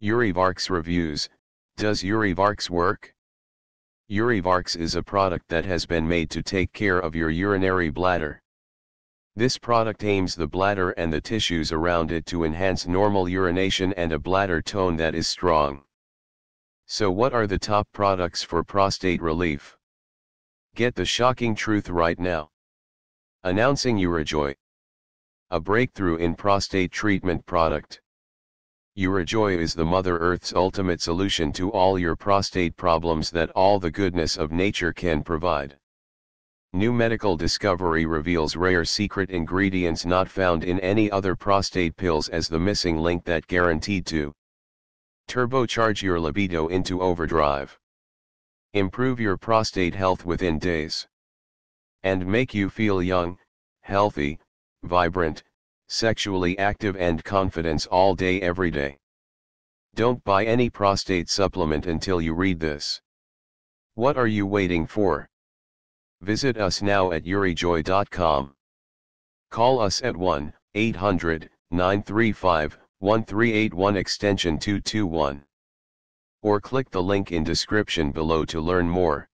UriVarx Reviews Does UriVarx work? UriVarx is a product that has been made to take care of your urinary bladder. This product aims the bladder and the tissues around it to enhance normal urination and a bladder tone that is strong. So what are the top products for prostate relief? Get the shocking truth right now. Announcing Urijoy. A breakthrough in prostate treatment product. Urijoy is the Mother Earth's ultimate solution to all your prostate problems that all the goodness of nature can provide. New medical discovery reveals rare secret ingredients not found in any other prostate pills as the missing link that guaranteed to turbocharge your libido into overdrive, improve your prostate health within days, and make you feel young, healthy, vibrant, sexually active and confidence all day every day. Don't buy any prostate supplement until you read this. What are you waiting for? Visit us now at urijoy.com. Call us at 1 800 935 1381 extension 221. Or click the link in description below to learn more.